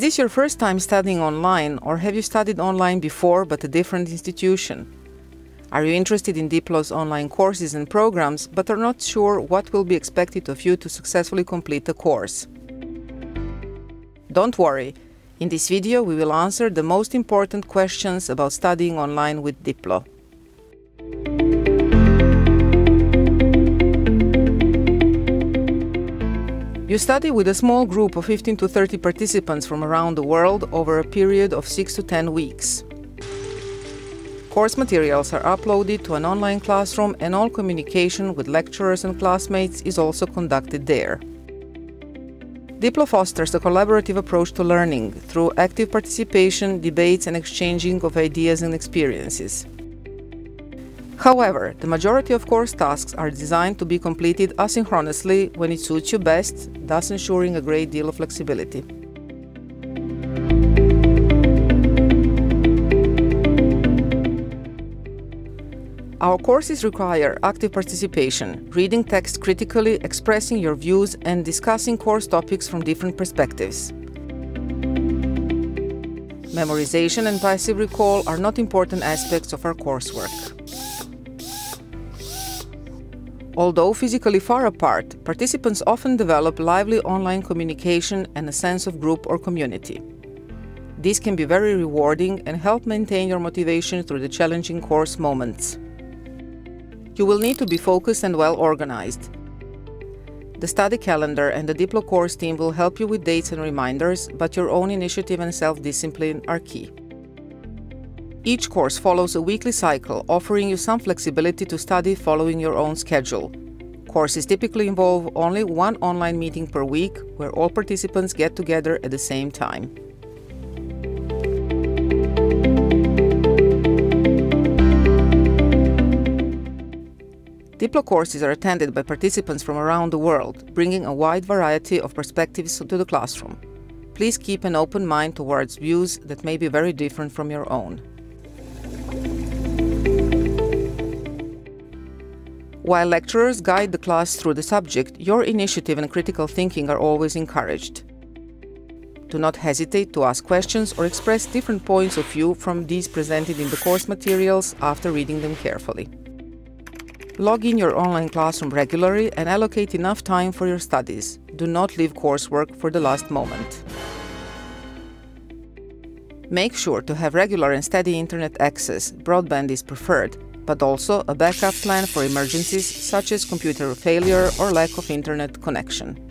this your first time studying online, or have you studied online before but a different institution? Are you interested in Diplo's online courses and programs but are not sure what will be expected of you to successfully complete the course? Don't worry, in this video we will answer the most important questions about studying online with Diplo. You study with a small group of 15 to 30 participants from around the world over a period of 6 to 10 weeks. Course materials are uploaded to an online classroom and all communication with lecturers and classmates is also conducted there. Diplo fosters a collaborative approach to learning through active participation, debates and exchanging of ideas and experiences. However, the majority of course tasks are designed to be completed asynchronously when it suits you best, thus ensuring a great deal of flexibility. Our courses require active participation, reading text critically, expressing your views, and discussing course topics from different perspectives. Memorization and passive recall are not important aspects of our coursework. Although physically far apart, participants often develop lively online communication and a sense of group or community. This can be very rewarding and help maintain your motivation through the challenging course moments. You will need to be focused and well organized. The study calendar and the Diplo course team will help you with dates and reminders, but your own initiative and self-discipline are key. Each course follows a weekly cycle, offering you some flexibility to study following your own schedule. Courses typically involve only one online meeting per week, where all participants get together at the same time. Diplo courses are attended by participants from around the world, bringing a wide variety of perspectives to the classroom. Please keep an open mind towards views that may be very different from your own. While lecturers guide the class through the subject, your initiative and critical thinking are always encouraged. Do not hesitate to ask questions or express different points of view from these presented in the course materials after reading them carefully. Log in your online classroom regularly and allocate enough time for your studies. Do not leave coursework for the last moment. Make sure to have regular and steady internet access, broadband is preferred, but also a backup plan for emergencies such as computer failure or lack of internet connection.